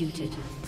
Executed.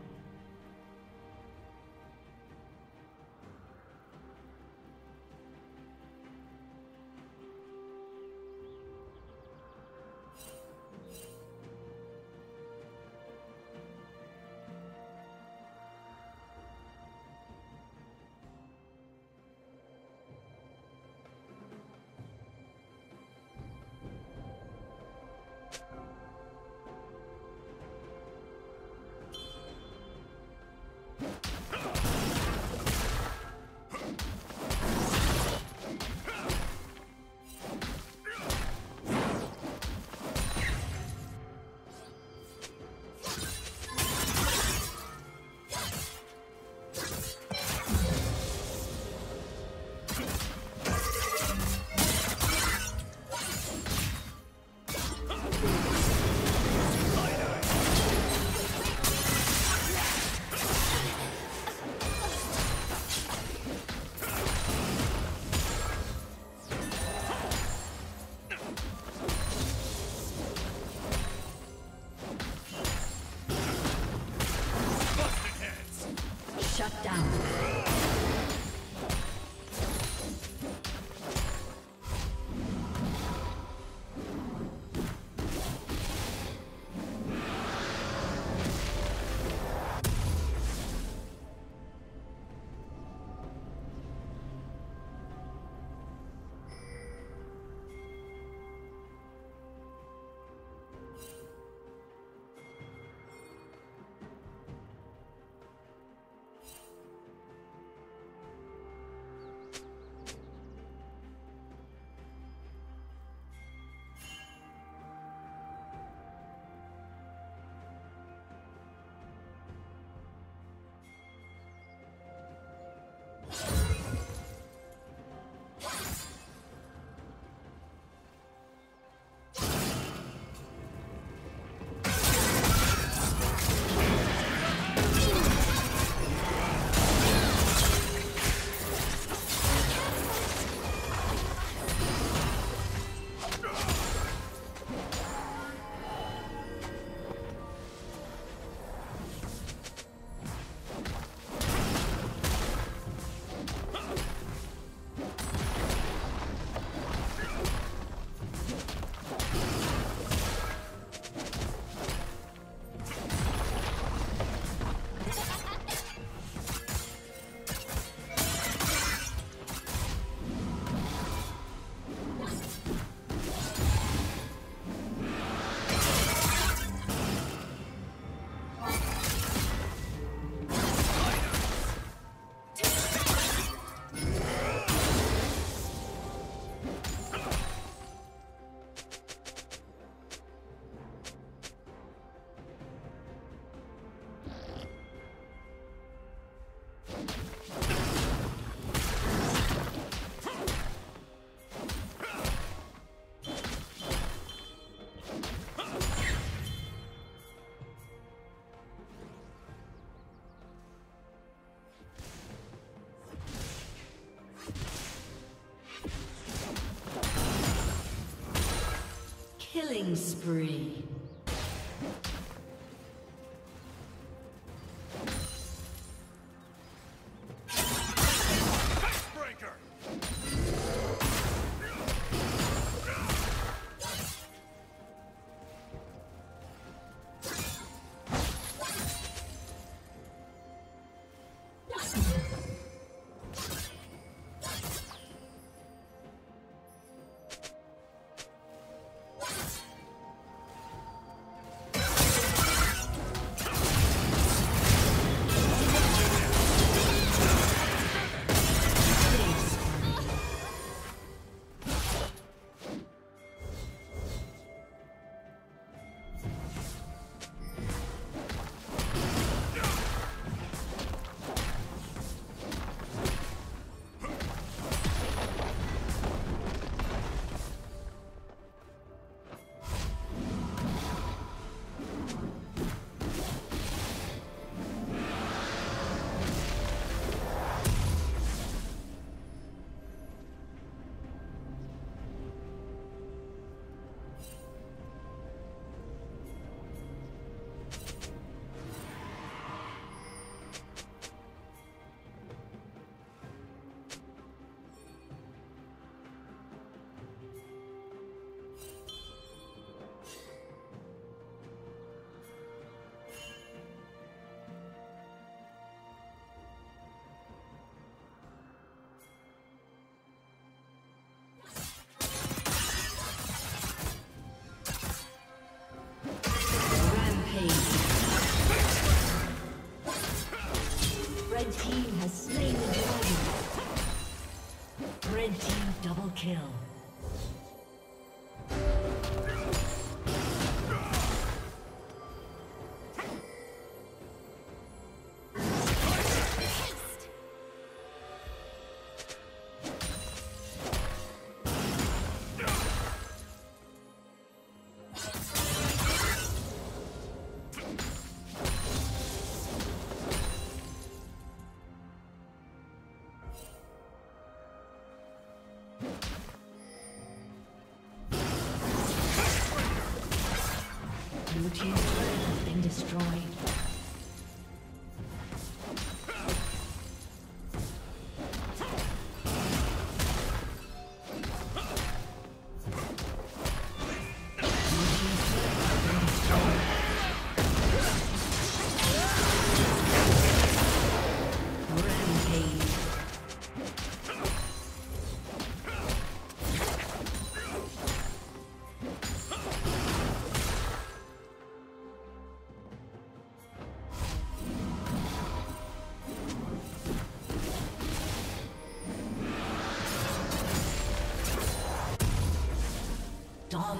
Spree.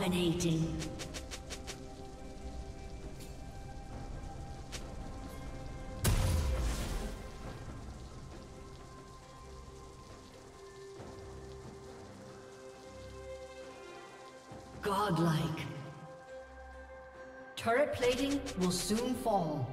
Dominating. Godlike. Turret plating will soon fall.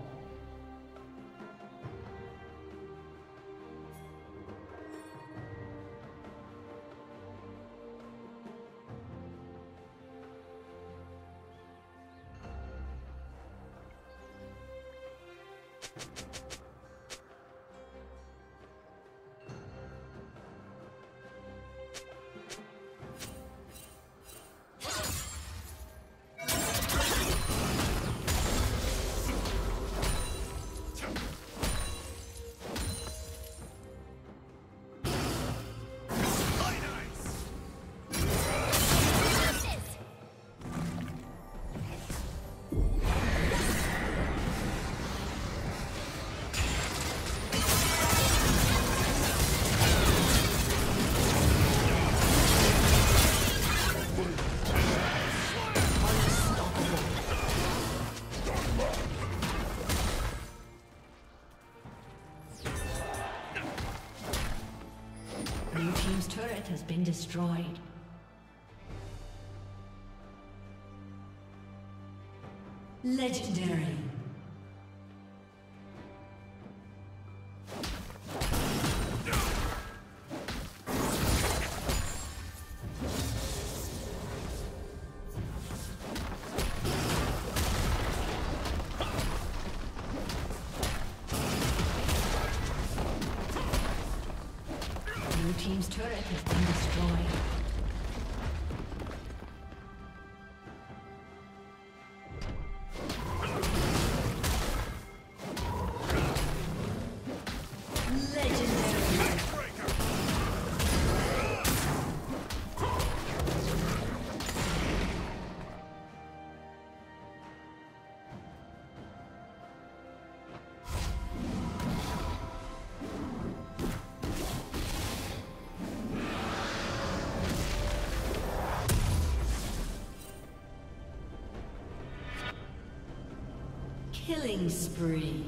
Been destroyed. Legendary. Killing spree.